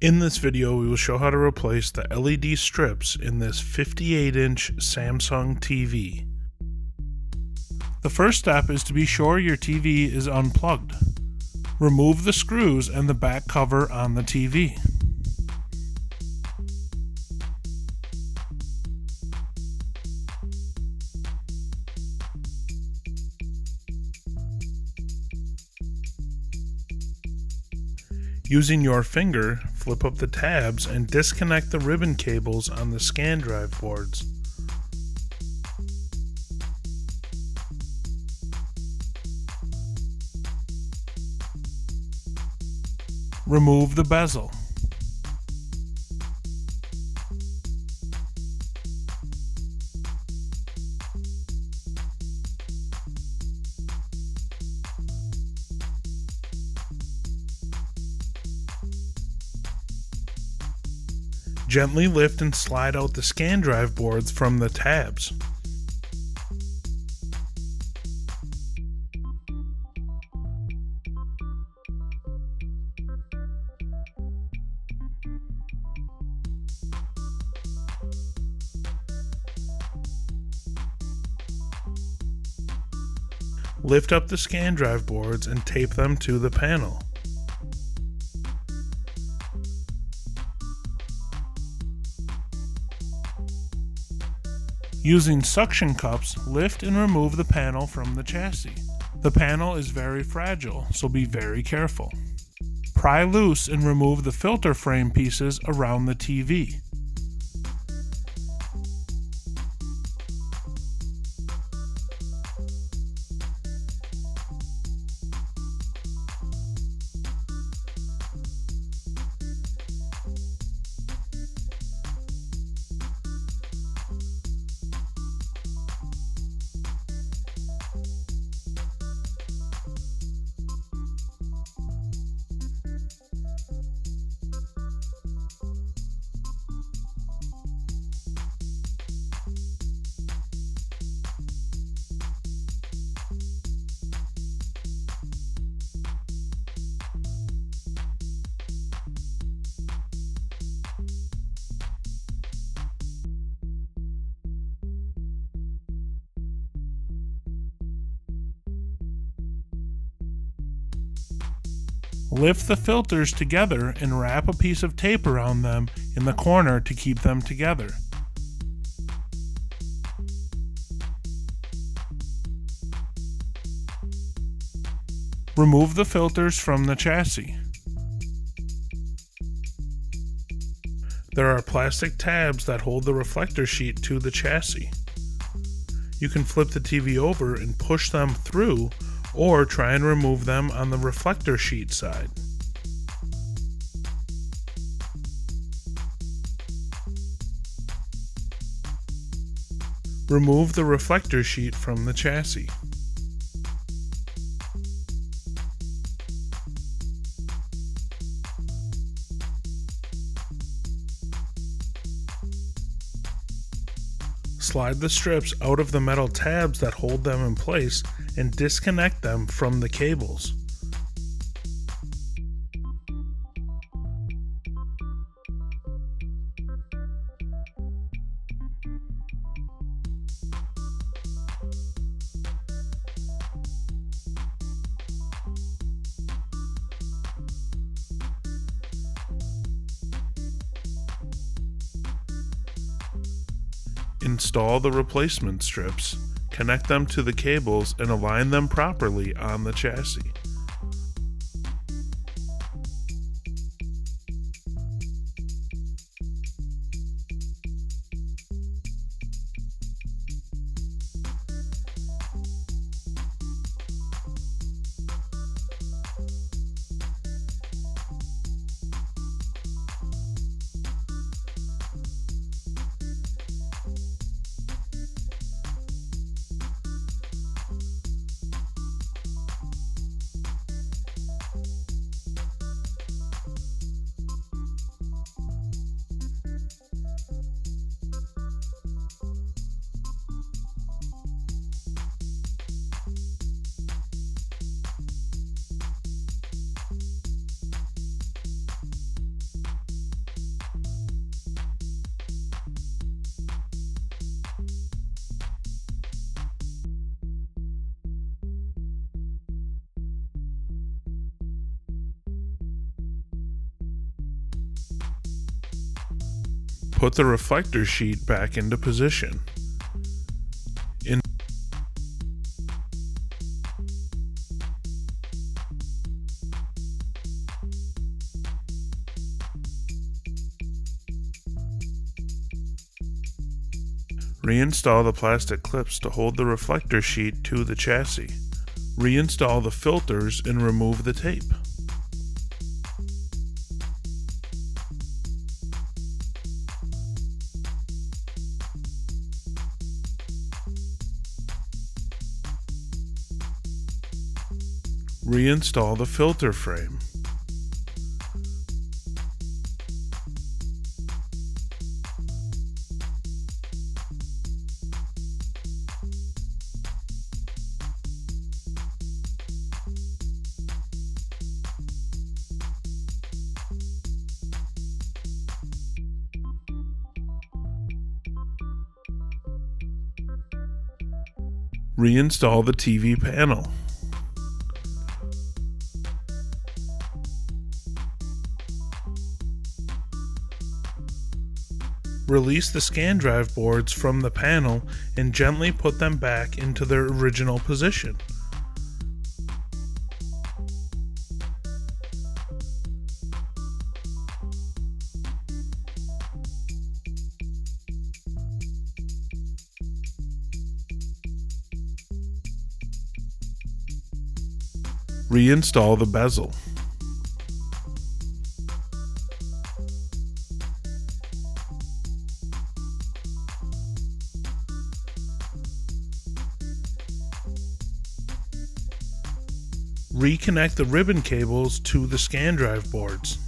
In this video, we will show how to replace the LED strips in this 58 inch Samsung TV. The first step is to be sure your TV is unplugged. Remove the screws and the back cover on the TV. Using your finger, flip up the tabs and disconnect the ribbon cables on the scan drive boards. Remove the bezel. Gently lift and slide out the scan drive boards from the tabs. Lift up the scan drive boards and tape them to the panel. Using suction cups, lift and remove the panel from the chassis. The panel is very fragile, so be very careful. Pry loose and remove the filter frame pieces around the TV. Lift the filters together and wrap a piece of tape around them in the corner to keep them together. Remove the filters from the chassis. There are plastic tabs that hold the reflector sheet to the chassis. You can flip the TV over and push them through or try and remove them on the reflector sheet side. Remove the reflector sheet from the chassis. Slide the strips out of the metal tabs that hold them in place and disconnect them from the cables. Install the replacement strips, connect them to the cables, and align them properly on the chassis. Put the reflector sheet back into position. In Reinstall the plastic clips to hold the reflector sheet to the chassis. Reinstall the filters and remove the tape. Reinstall the filter frame. Reinstall the TV panel. Release the scan drive boards from the panel and gently put them back into their original position. Reinstall the bezel. Reconnect the ribbon cables to the scan drive boards.